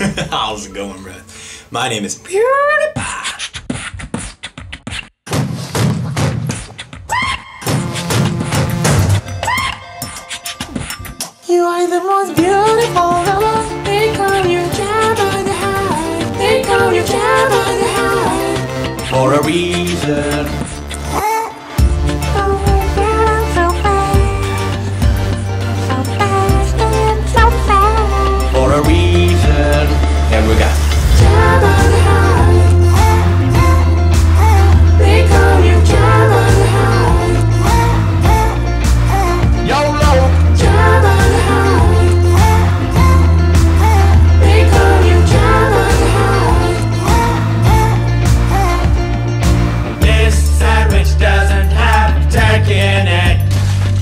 How's it going, bro? My name is PewDiePie. You are the most beautiful love. They call you Jabba the Hutt. They call you Jabba the Hutt. For a reason. For a reason. We got.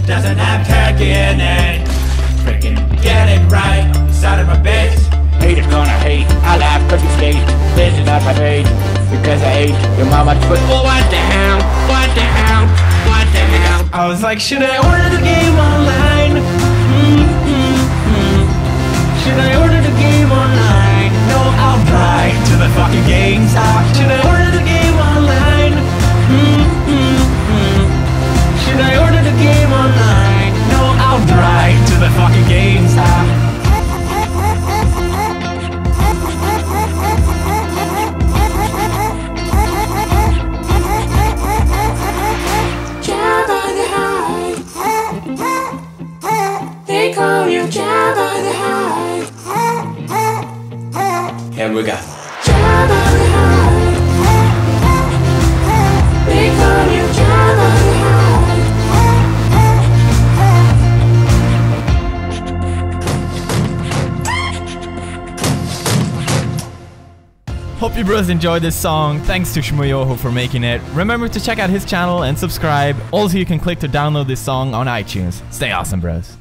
Doesn't have turkey in it. Freaking get it right, skate. This is not my fate. Because I hate your mama's foot. Well, what the hell? What the hell? What the hell? I was like, should I order the game online? Mm-hmm. Should I order the game online? No, I'll drive to the fucking GameStop. Should Jabba the Hutt. Hope you bros enjoyed this song. Thanks to Schmoyoho for making it. Remember to check out his channel and subscribe. Also, you can click to download this song on iTunes. Stay awesome, bros.